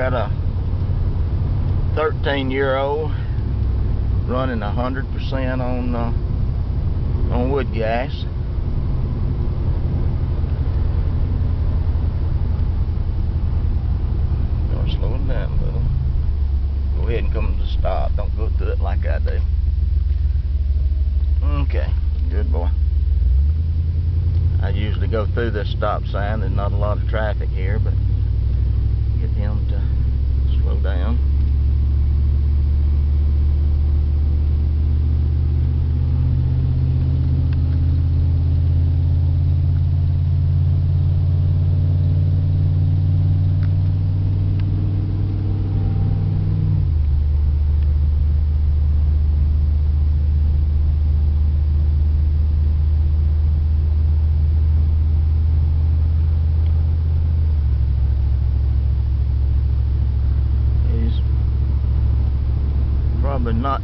got a 13 year old running 100% on uh, on wood gas. Gonna slow down a little. Go ahead and come to stop. Don't go through it like I do. Okay, good boy. I usually go through this stop sign. There's not a lot of traffic here, but slow down. Probably not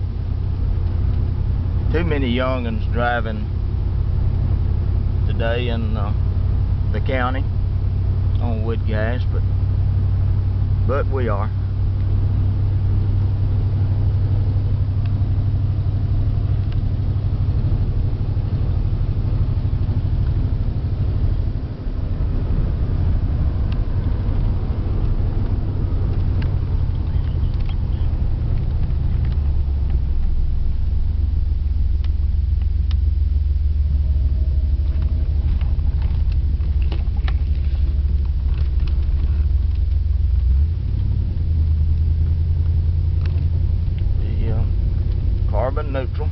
too many youngins driving today in uh, the county on wood gas, but but we are. The uh, carbon neutral.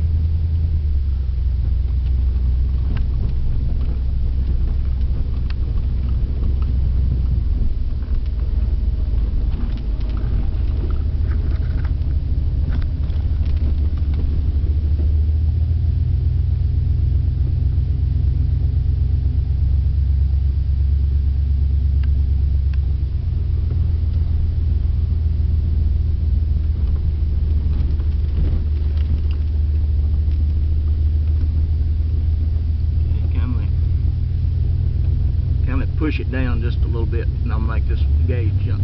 Kind of, kind of push it down just a little bit, and I'll make this gauge jump.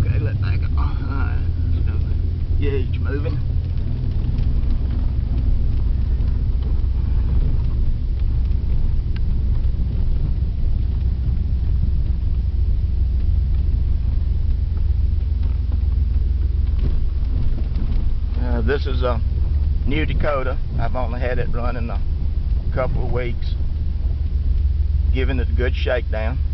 Okay, let that go. All right, let's. Gauge moving. Uh, this is a new Dakota. I've only had it running a couple of weeks, giving it a good shakedown.